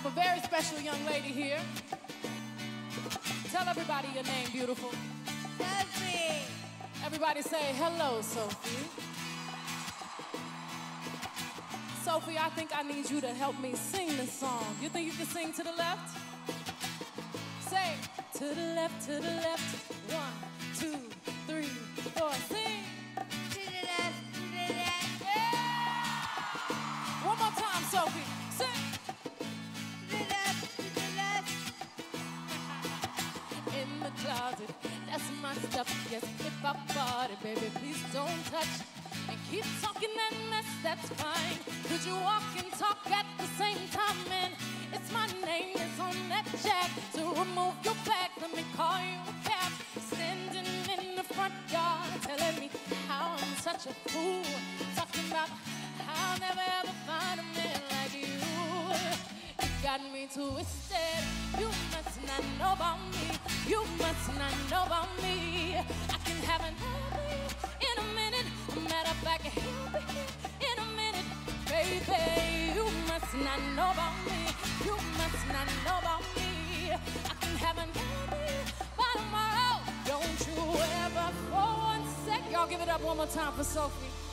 have a very special young lady here. Tell everybody your name, beautiful. Sophie. Everybody say hello, Sophie. Sophie, I think I need you to help me sing this song. You think you can sing to the left? Say to the left, to the left. One, in the closet. That's my stuff. Yes, if I bought it, baby, please don't touch. And keep talking that mess, that's fine. Could you walk and talk at the same time? And it's my name that's on that Jag. So remove your back, let me call you a cab. Standing in the front yard, telling me how I'm such a fool. Talking about how I'll never ever find a man like you. You got me twisted. You must not know about me. You must not know about me. I can have another you in a minute. Matter of fact, he'll be in a minute, baby. You must not know about me. You must not know about me. I can have another you by tomorrow. Don't you ever for one sec. Y'all give it up one more time for Sophie.